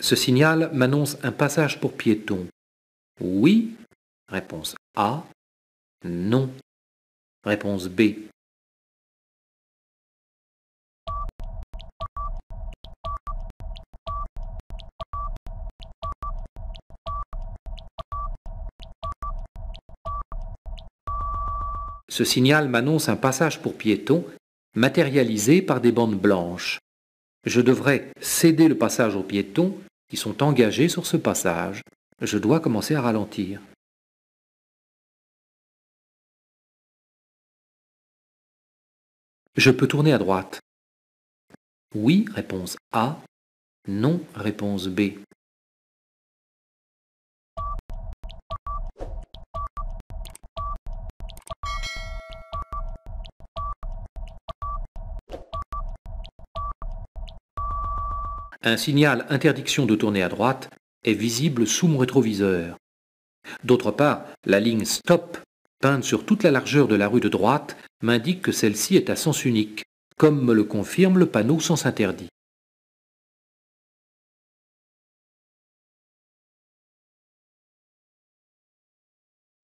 Ce signal m'annonce un passage pour piéton. Oui. Réponse A. Non. Réponse B. Ce signal m'annonce un passage pour piéton matérialisé par des bandes blanches. Je devrais céder le passage aux piétons qui sont engagés sur ce passage. Je dois commencer à ralentir. Je peux tourner à droite. Oui, réponse A. Non, réponse B. Un signal interdiction de tourner à droite est visible sous mon rétroviseur. D'autre part, la ligne Stop, peinte sur toute la largeur de la rue de droite, m'indique que celle-ci est à sens unique, comme me le confirme le panneau sens interdit.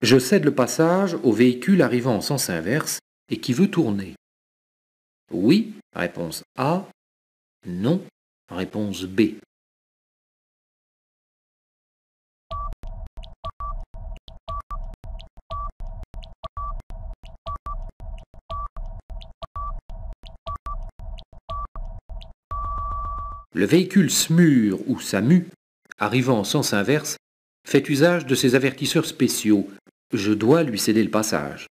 Je cède le passage au véhicule arrivant en sens inverse et qui veut tourner. Oui, réponse A. Non, Réponse B. Le véhicule SMUR ou SAMU, arrivant en sens inverse, fait usage de ses avertisseurs spéciaux. Je dois lui céder le passage.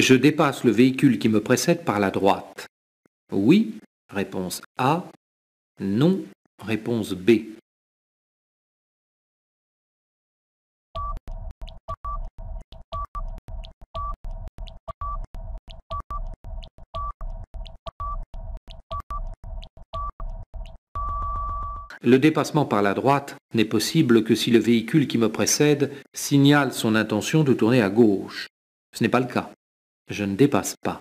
Je dépasse le véhicule qui me précède par la droite. Oui, réponse A. Non, réponse B. Le dépassement par la droite n'est possible que si le véhicule qui me précède signale son intention de tourner à gauche. Ce n'est pas le cas. Je ne dépasse pas.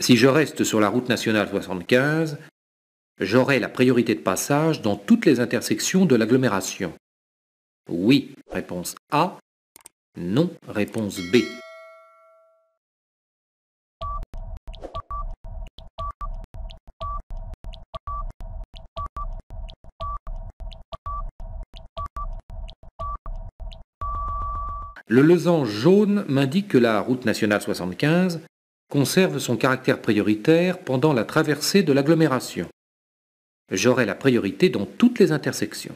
Si je reste sur la route nationale 75, j'aurai la priorité de passage dans toutes les intersections de l'agglomération. Oui, réponse A. Non, réponse B. Le losange jaune m'indique que la route nationale 75 conserve son caractère prioritaire pendant la traversée de l'agglomération. J'aurai la priorité dans toutes les intersections.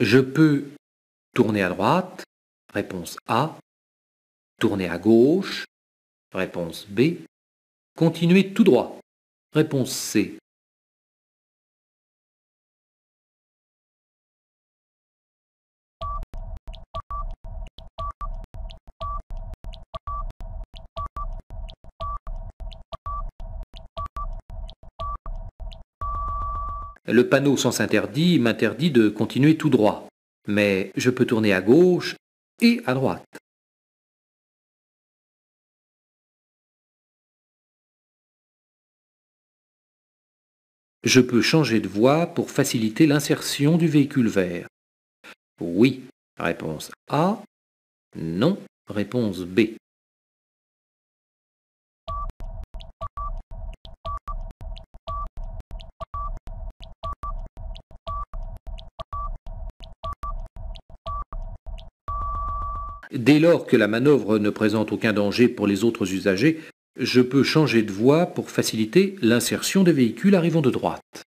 Je peux tourner à droite, réponse A, tourner à gauche, réponse B, continuer tout droit, réponse C. Le panneau sens interdit m'interdit de continuer tout droit, mais je peux tourner à gauche et à droite. Je peux changer de voie pour faciliter l'insertion du véhicule vert. Oui, réponse A. Non, réponse B. Dès lors que la manœuvre ne présente aucun danger pour les autres usagers, je peux changer de voie pour faciliter l'insertion des véhicules arrivant de droite.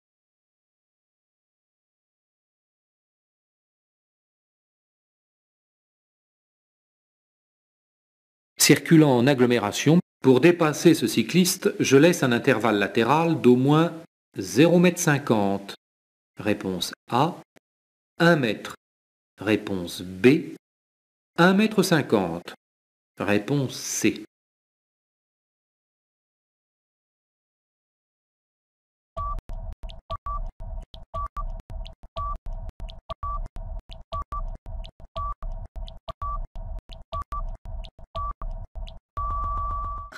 Circulant en agglomération, pour dépasser ce cycliste, je laisse un intervalle latéral d'au moins 0,50 m. Réponse A. 1 m. Réponse B. 1,50 m. Réponse C.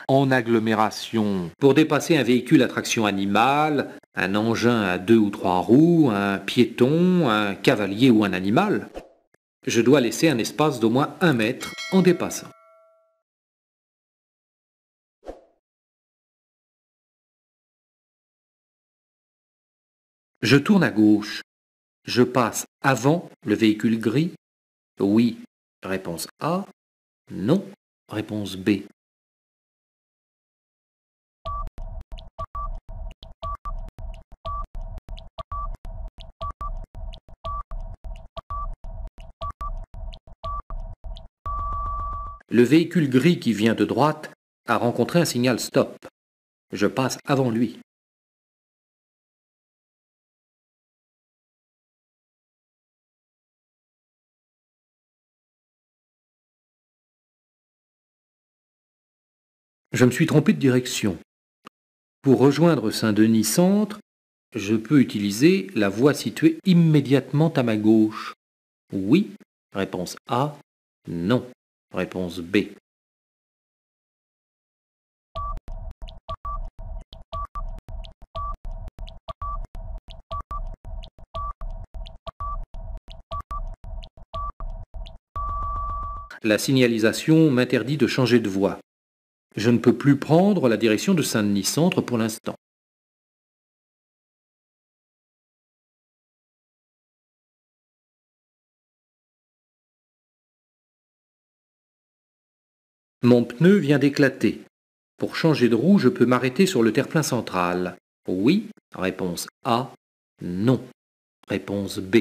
en agglomération. Pour dépasser un véhicule à traction animale, un engin à deux ou trois roues, un piéton, un cavalier ou un animal, je dois laisser un espace d'au moins un mètre en dépassant. Je tourne à gauche. Je passe avant le véhicule gris Oui. Réponse A. Non. Réponse B. Le véhicule gris qui vient de droite a rencontré un signal stop. Je passe avant lui. Je me suis trompé de direction. Pour rejoindre Saint-Denis Centre, je peux utiliser la voie située immédiatement à ma gauche. Oui. Réponse A. Non. Réponse B. La signalisation m'interdit de changer de voie. Je ne peux plus prendre la direction de Saint-Denis Centre pour l'instant. Mon pneu vient d'éclater. Pour changer de roue, je peux m'arrêter sur le terre-plein central. Oui. Réponse A. Non. Réponse B.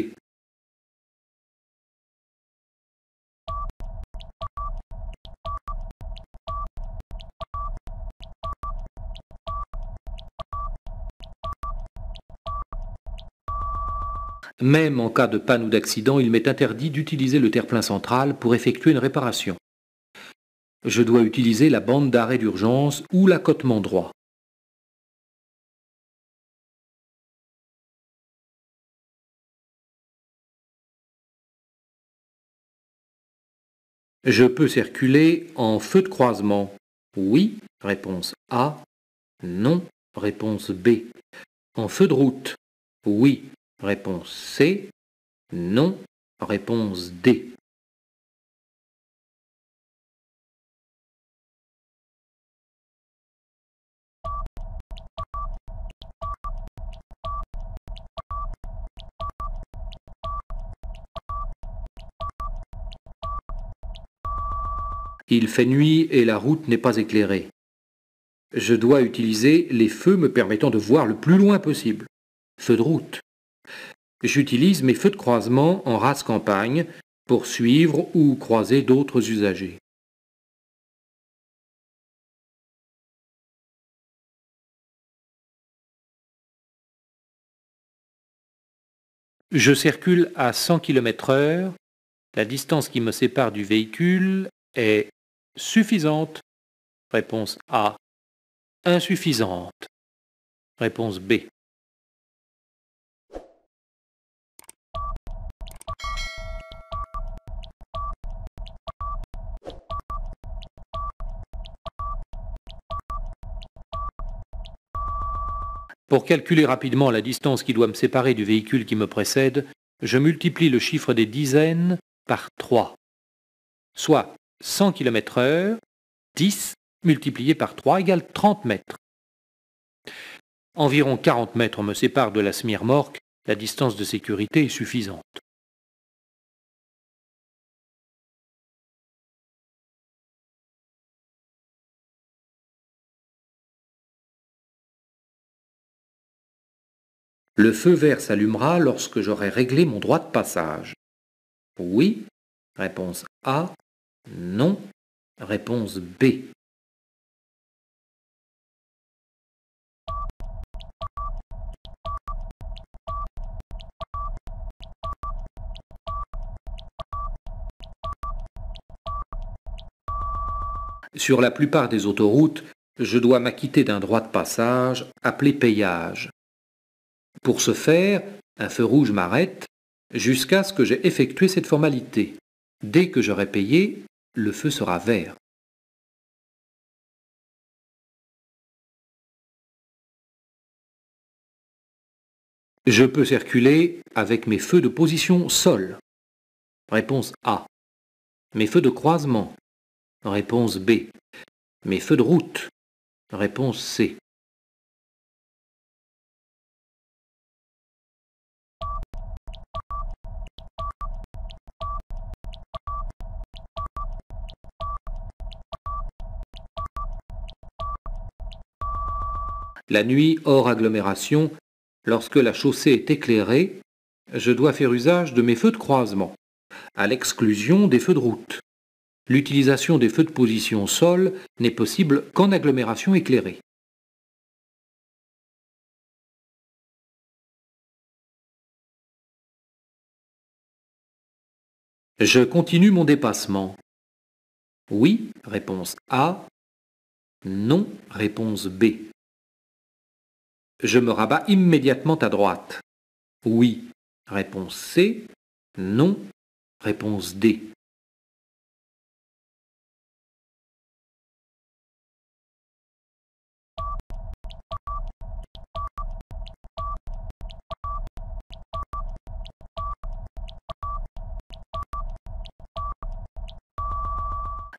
Même en cas de panne ou d'accident, il m'est interdit d'utiliser le terre-plein central pour effectuer une réparation. Je dois utiliser la bande d'arrêt d'urgence ou l'accotement droit. Je peux circuler en feu de croisement. Oui, réponse A. Non, réponse B. En feu de route. Oui, Réponse C. Non. Réponse D. Il fait nuit et la route n'est pas éclairée. Je dois utiliser les feux me permettant de voir le plus loin possible. Feu de route. J'utilise mes feux de croisement en race campagne pour suivre ou croiser d'autres usagers. Je circule à 100 km/h. La distance qui me sépare du véhicule est suffisante? Réponse A. Insuffisante. Réponse B. Pour calculer rapidement la distance qui doit me séparer du véhicule qui me précède, je multiplie le chiffre des dizaines par 3, soit 100 km heure, 10 multiplié par 3 égale 30 mètres. Environ 40 mètres me séparent de la semi-remorque, la distance de sécurité est suffisante. Le feu vert s'allumera lorsque j'aurai réglé mon droit de passage. Oui. Réponse A. Non. Réponse B. Sur la plupart des autoroutes, je dois m'acquitter d'un droit de passage appelé payage. Pour ce faire, un feu rouge m'arrête jusqu'à ce que j'ai effectué cette formalité. Dès que j'aurai payé, le feu sera vert. Je peux circuler avec mes feux de position sol. Réponse A. Mes feux de croisement. Réponse B. Mes feux de route. Réponse C. La nuit, hors agglomération, lorsque la chaussée est éclairée, je dois faire usage de mes feux de croisement, à l'exclusion des feux de route. L'utilisation des feux de position sol n'est possible qu'en agglomération éclairée. Je continue mon dépassement. Oui, réponse A. Non, réponse B. Je me rabats immédiatement à droite. Oui. Réponse C. Non. Réponse D.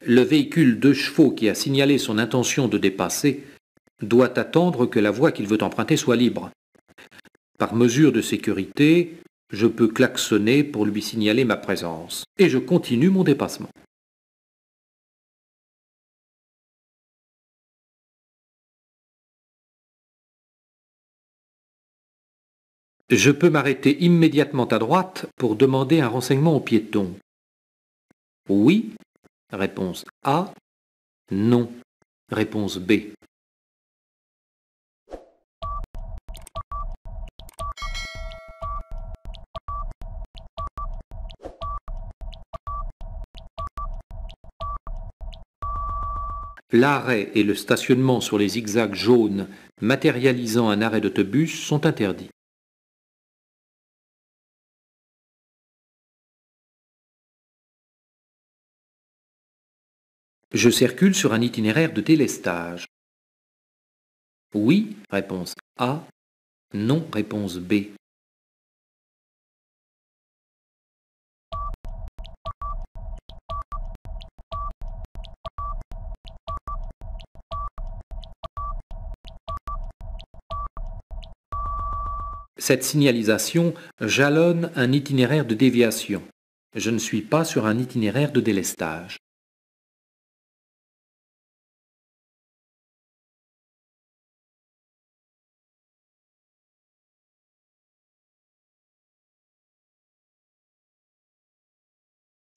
Le véhicule de chevaux qui a signalé son intention de dépasser doit attendre que la voie qu'il veut emprunter soit libre. Par mesure de sécurité, je peux klaxonner pour lui signaler ma présence, et je continue mon dépassement. Je peux m'arrêter immédiatement à droite pour demander un renseignement au piéton. Oui. Réponse A. Non. Réponse B. L'arrêt et le stationnement sur les zigzags jaunes matérialisant un arrêt d'autobus sont interdits. Je circule sur un itinéraire de délestage. Oui, réponse A. Non, réponse B. Cette signalisation jalonne un itinéraire de déviation. Je ne suis pas sur un itinéraire de délestage.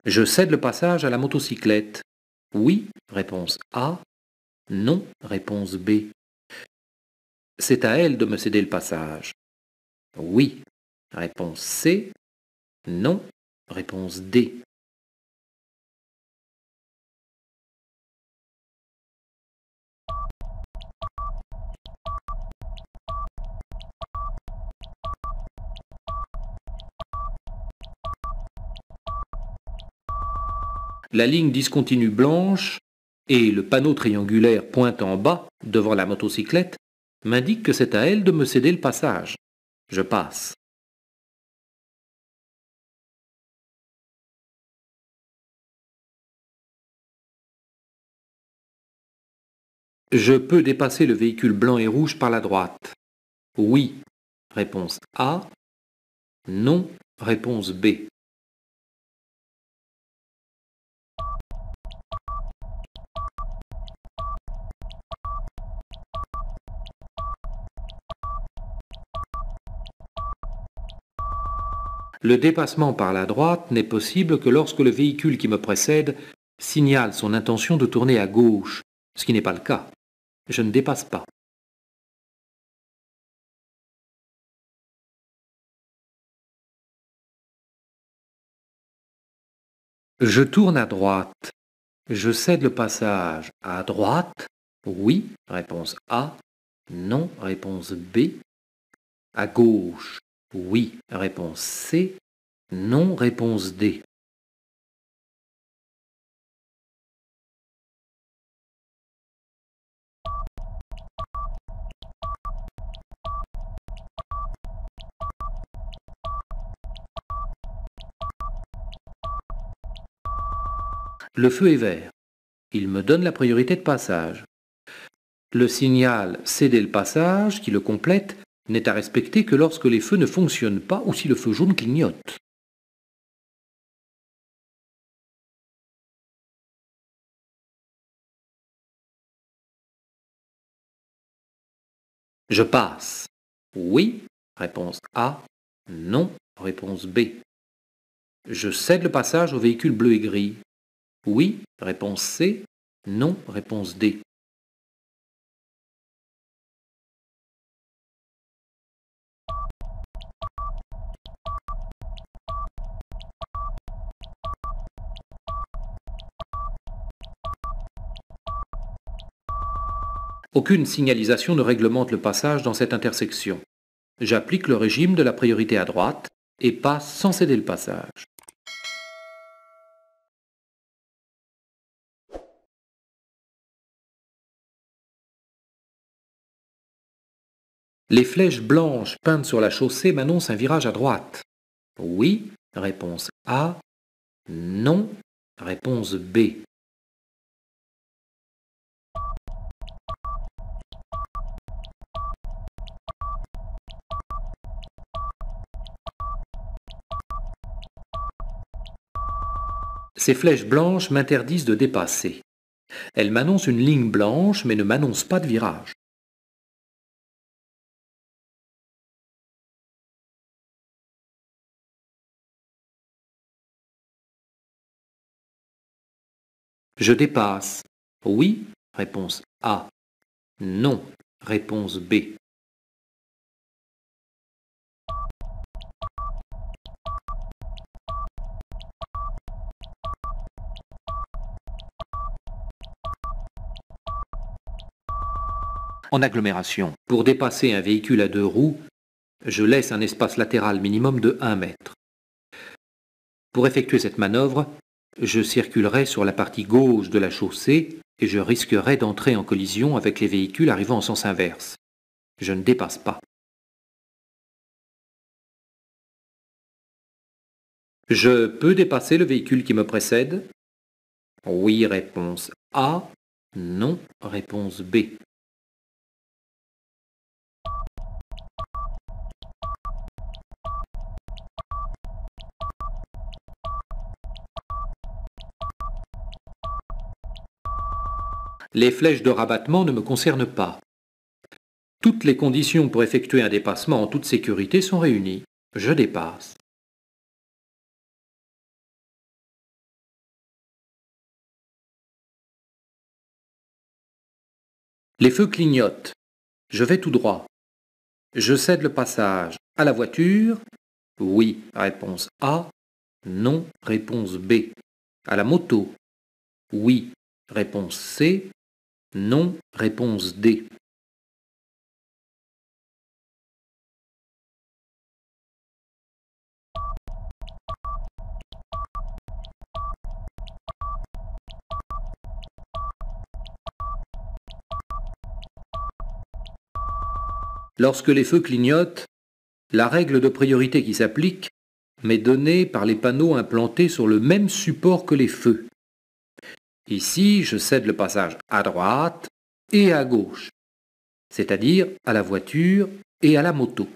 Je cède le passage à la motocyclette. Oui, réponse A. Non, réponse B. C'est à elle de me céder le passage. Oui. Réponse C. Non. Réponse D. La ligne discontinue blanche et le panneau triangulaire pointant en bas devant la motocyclette m'indiquent que c'est à elle de me céder le passage. Je passe. Je peux dépasser le véhicule blanc et rouge par la droite. Oui. Réponse A. Non. Réponse B. Le dépassement par la droite n'est possible que lorsque le véhicule qui me précède signale son intention de tourner à gauche, ce qui n'est pas le cas. Je ne dépasse pas. Je tourne à droite. Je cède le passage à droite. Oui, réponse A. Non, réponse B. À gauche. Oui, réponse C. Non, réponse D. Le feu est vert. Il me donne la priorité de passage. Le signal Céder le passage, qui le complète, n'est à respecter que lorsque les feux ne fonctionnent pas ou si le feu jaune clignote. Je passe. Oui, réponse A. Non, réponse B. Je cède le passage au véhicule bleu et gris. Oui, réponse C. Non, réponse D. Aucune signalisation ne réglemente le passage dans cette intersection. J'applique le régime de la priorité à droite et passe sans céder le passage. Les flèches blanches peintes sur la chaussée m'annoncent un virage à droite. Oui, réponse A. Non, réponse B. Ces flèches blanches m'interdisent de dépasser. Elles m'annoncent une ligne blanche mais ne m'annoncent pas de virage. Je dépasse. Oui, réponse A. Non, réponse B. En agglomération, pour dépasser un véhicule à deux roues, je laisse un espace latéral minimum de 1 mètre. Pour effectuer cette manœuvre, je circulerai sur la partie gauche de la chaussée et je risquerai d'entrer en collision avec les véhicules arrivant en sens inverse. Je ne dépasse pas. Je peux dépasser le véhicule qui me précède? Oui, réponse A. Non, réponse B. Les flèches de rabattement ne me concernent pas. Toutes les conditions pour effectuer un dépassement en toute sécurité sont réunies. Je dépasse. Les feux clignotent. Je vais tout droit. Je cède le passage à la voiture. Oui, réponse A. Non, réponse B. À la moto. Oui, réponse C. Non, réponse D. Lorsque les feux clignotent, la règle de priorité qui s'applique m'est donnée par les panneaux implantés sur le même support que les feux. Ici, je cède le passage à droite et à gauche, c'est-à-dire à la voiture et à la moto.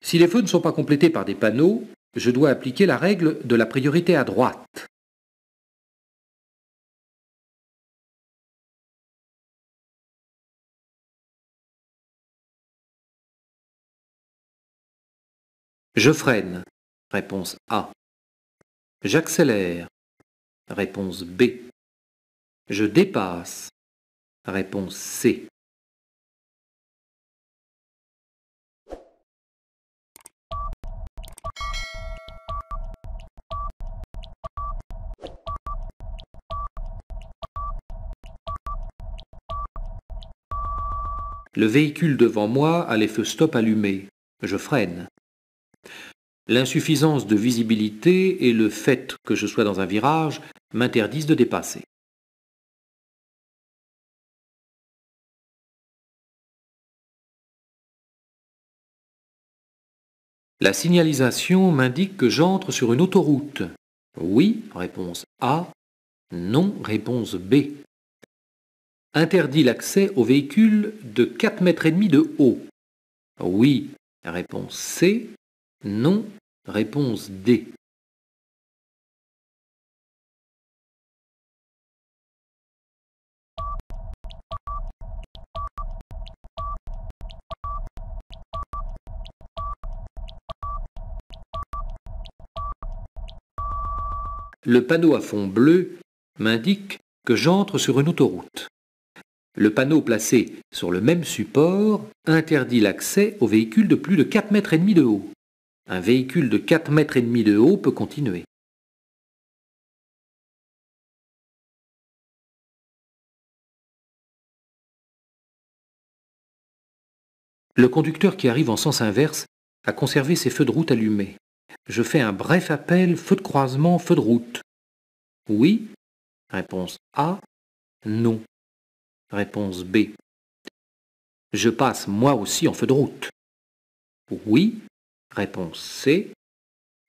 Si les feux ne sont pas complétés par des panneaux, je dois appliquer la règle de la priorité à droite. Je freine. Réponse A. J'accélère. Réponse B. Je dépasse. Réponse C. Le véhicule devant moi a les feux stop allumés. Je freine. L'insuffisance de visibilité et le fait que je sois dans un virage m'interdisent de dépasser. La signalisation m'indique que j'entre sur une autoroute. Oui, réponse A. Non, réponse B. Interdit l'accès aux véhicules de 4 mètres de haut. Oui, réponse C. Non, réponse D. Le panneau à fond bleu m'indique que j'entre sur une autoroute. Le panneau placé sur le même support interdit l'accès aux véhicules de plus de 4 mètres de haut. Un véhicule de 4 mètres de haut peut continuer. Le conducteur qui arrive en sens inverse a conservé ses feux de route allumés. Je fais un bref appel, feu de croisement, feu de route. Oui? Réponse A. Non. Réponse B. Je passe moi aussi en feu de route. Oui? Réponse C.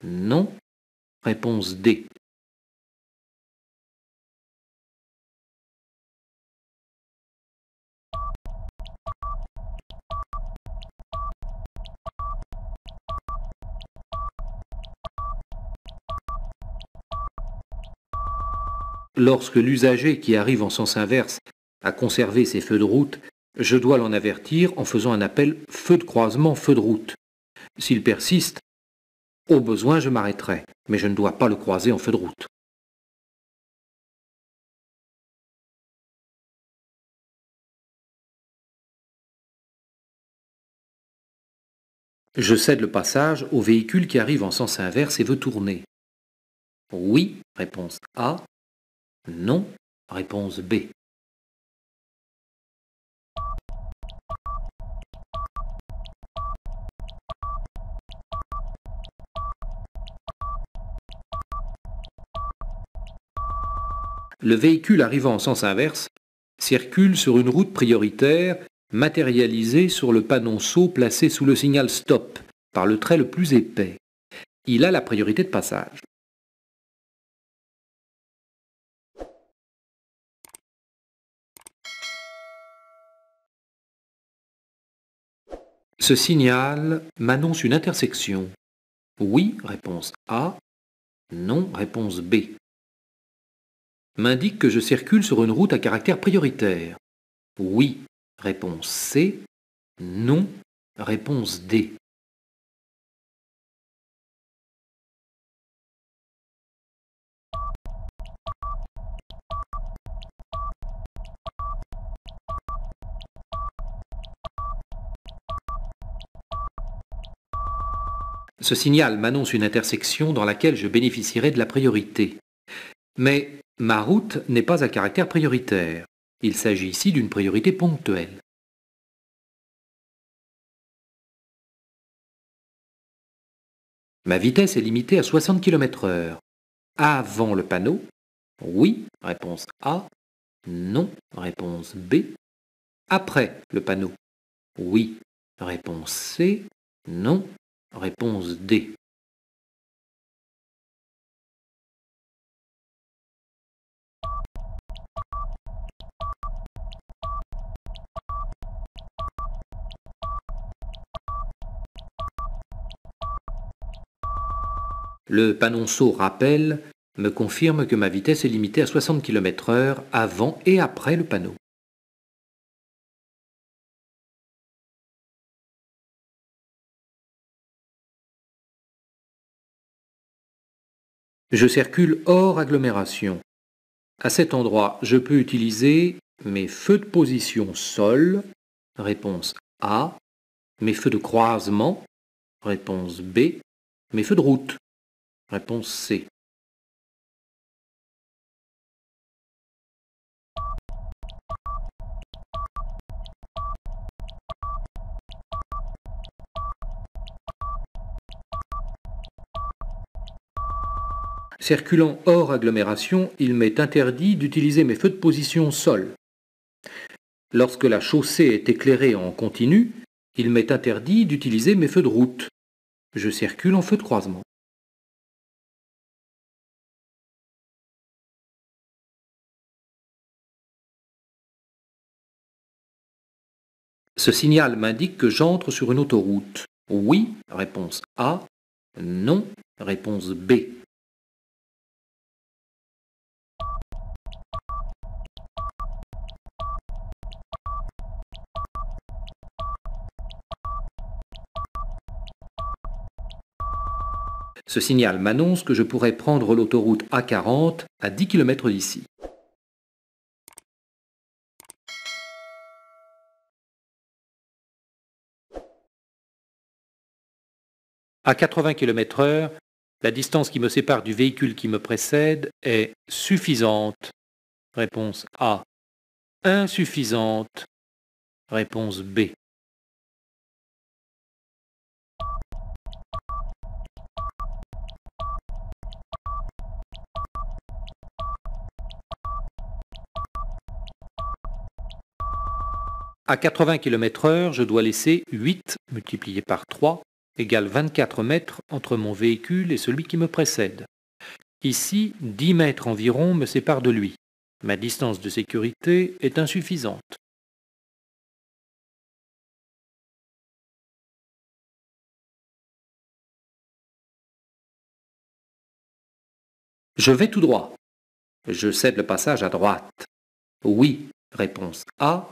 Non. Réponse D. Lorsque l'usager qui arrive en sens inverse a conservé ses feux de route, je dois l'en avertir en faisant un appel feu de croisement, feu de route. S'il persiste, au besoin je m'arrêterai, mais je ne dois pas le croiser en feu de route. Je cède le passage au véhicule qui arrive en sens inverse et veut tourner. Oui, réponse A. Non, réponse B. Le véhicule arrivant en sens inverse circule sur une route prioritaire matérialisée sur le panonceau placé sous le signal stop par le trait le plus épais. Il a la priorité de passage. Ce signal m'annonce une intersection. Oui, réponse A. Non, réponse B. M'indique que je circule sur une route à caractère prioritaire. Oui, réponse C. Non, réponse D. Ce signal m'annonce une intersection dans laquelle je bénéficierai de la priorité. Mais ma route n'est pas à caractère prioritaire. Il s'agit ici d'une priorité ponctuelle. Ma vitesse est limitée à 60 km h Avant le panneau Oui, réponse A. Non, réponse B. Après le panneau Oui, réponse C. Non, Réponse D. Le panonceau rappel me confirme que ma vitesse est limitée à 60 km h avant et après le panneau. Je circule hors agglomération. À cet endroit, je peux utiliser mes feux de position sol, réponse A, mes feux de croisement, réponse B, mes feux de route, réponse C. Circulant hors agglomération, il m'est interdit d'utiliser mes feux de position sol. Lorsque la chaussée est éclairée en continu, il m'est interdit d'utiliser mes feux de route. Je circule en feu de croisement. Ce signal m'indique que j'entre sur une autoroute. Oui, réponse A. Non, réponse B. Ce signal m'annonce que je pourrais prendre l'autoroute A40 à 10 km d'ici. À 80 km heure, la distance qui me sépare du véhicule qui me précède est suffisante. Réponse A. Insuffisante. Réponse B. À 80 km heure, je dois laisser 8 multiplié par 3 égale 24 mètres entre mon véhicule et celui qui me précède. Ici, 10 mètres environ me séparent de lui. Ma distance de sécurité est insuffisante. Je vais tout droit. Je cède le passage à droite. Oui, réponse A.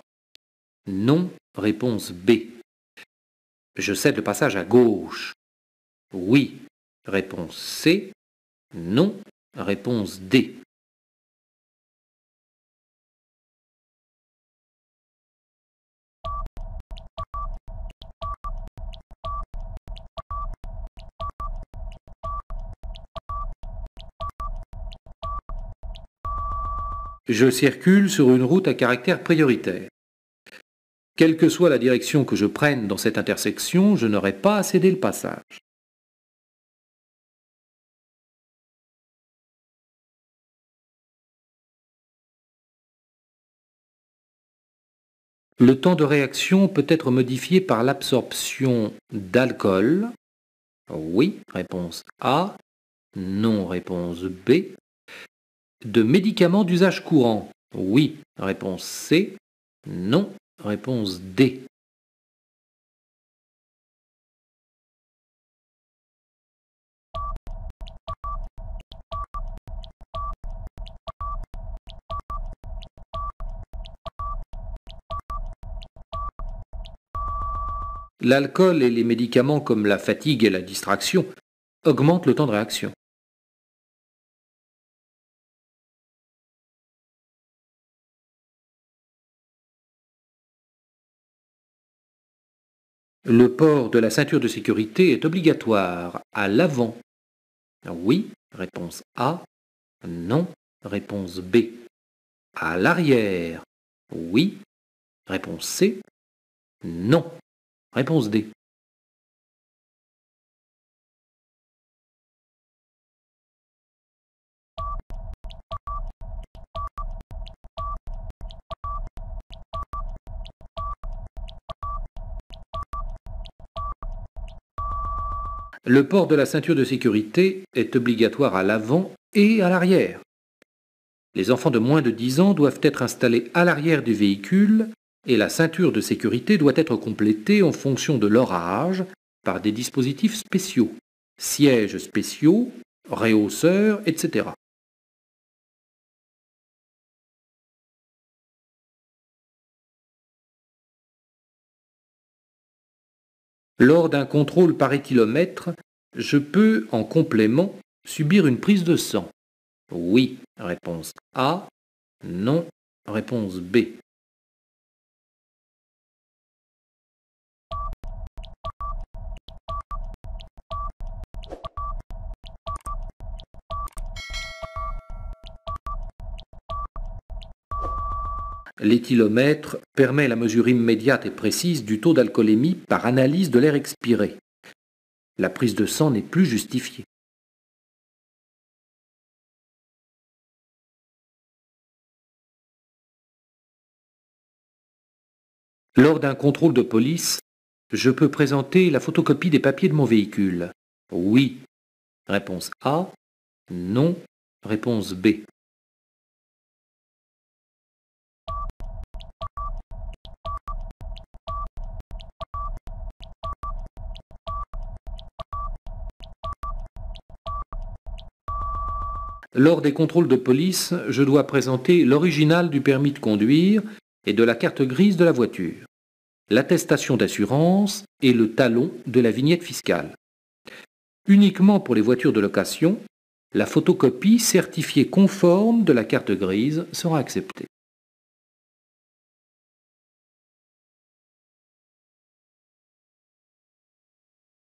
Non, réponse B. Je cède le passage à gauche. Oui, réponse C. Non, réponse D. Je circule sur une route à caractère prioritaire. Quelle que soit la direction que je prenne dans cette intersection, je n'aurai pas à céder le passage. Le temps de réaction peut être modifié par l'absorption d'alcool. Oui, réponse A. Non, réponse B. De médicaments d'usage courant. Oui, réponse C. Non, Réponse D. L'alcool et les médicaments comme la fatigue et la distraction augmentent le temps de réaction. Le port de la ceinture de sécurité est obligatoire à l'avant. Oui, réponse A. Non, réponse B. À l'arrière. Oui, réponse C. Non, réponse D. Le port de la ceinture de sécurité est obligatoire à l'avant et à l'arrière. Les enfants de moins de 10 ans doivent être installés à l'arrière du véhicule et la ceinture de sécurité doit être complétée en fonction de leur âge par des dispositifs spéciaux, sièges spéciaux, réhausseurs, etc. Lors d'un contrôle par éthylomètre, je peux, en complément, subir une prise de sang. Oui, réponse A. Non, réponse B. L'éthylomètre permet la mesure immédiate et précise du taux d'alcoolémie par analyse de l'air expiré. La prise de sang n'est plus justifiée. Lors d'un contrôle de police, je peux présenter la photocopie des papiers de mon véhicule. Oui. Réponse A. Non. Réponse B. Lors des contrôles de police, je dois présenter l'original du permis de conduire et de la carte grise de la voiture, l'attestation d'assurance et le talon de la vignette fiscale. Uniquement pour les voitures de location, la photocopie certifiée conforme de la carte grise sera acceptée.